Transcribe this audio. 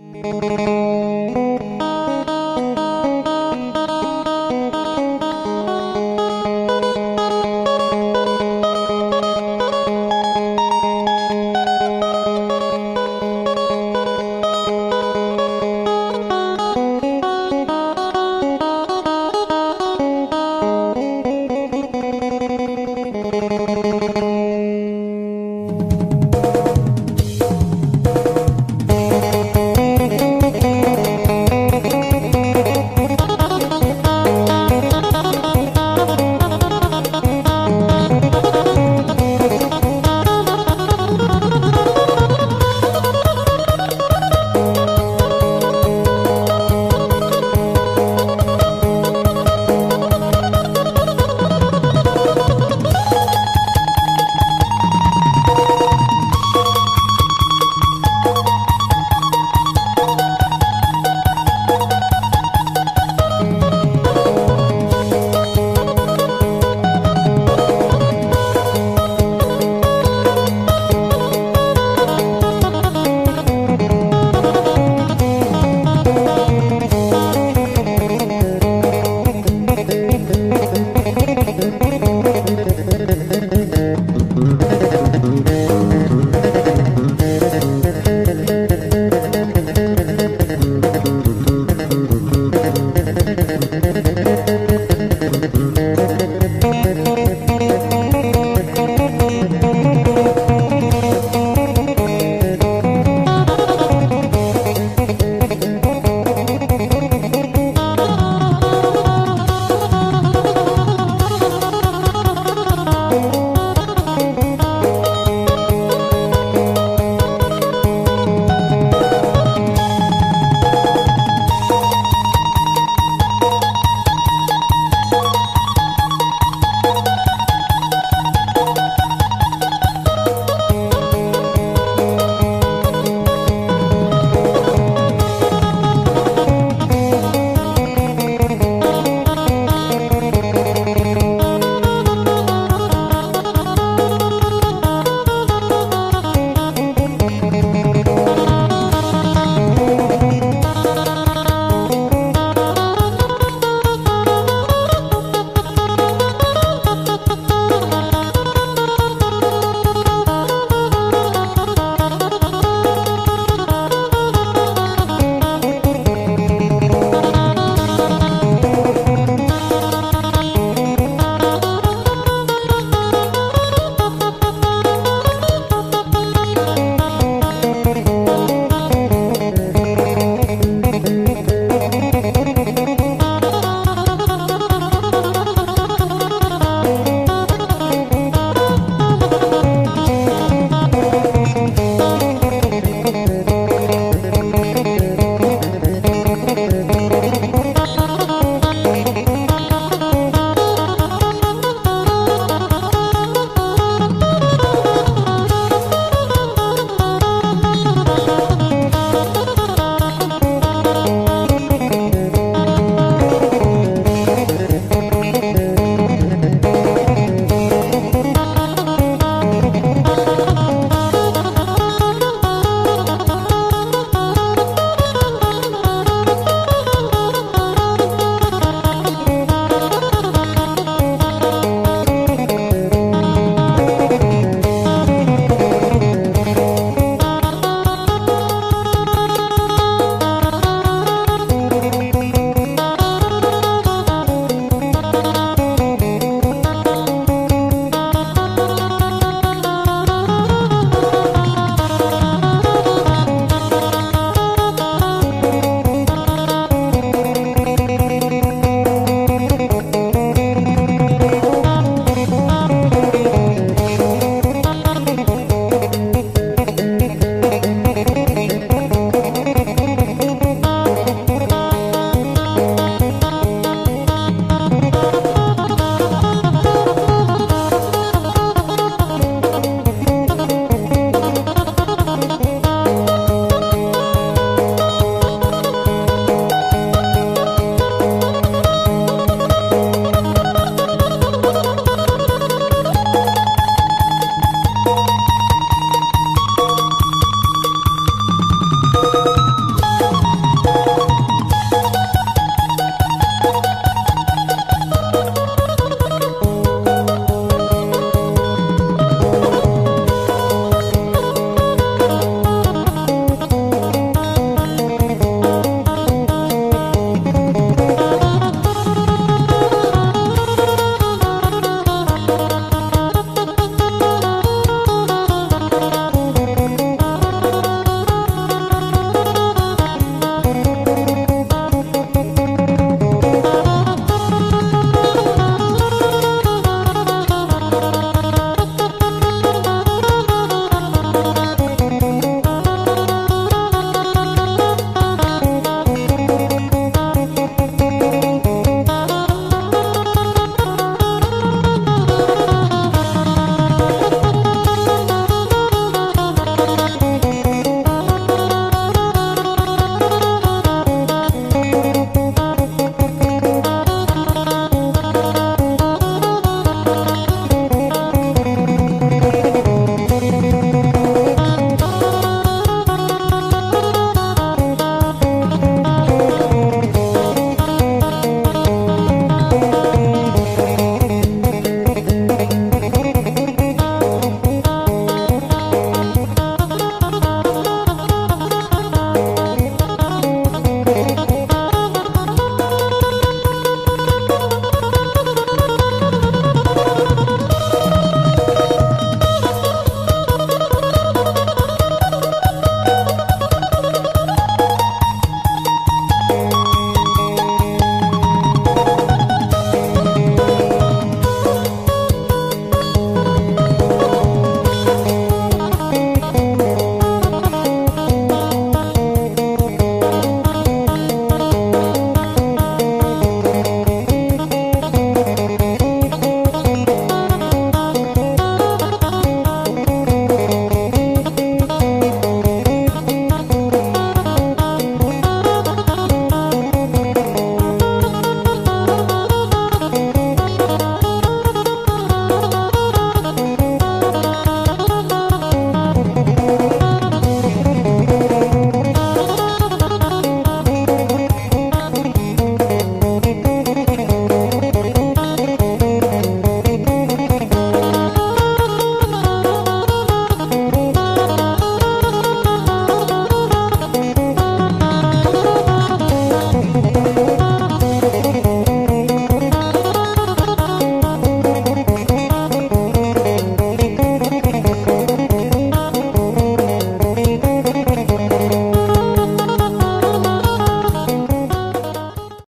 Música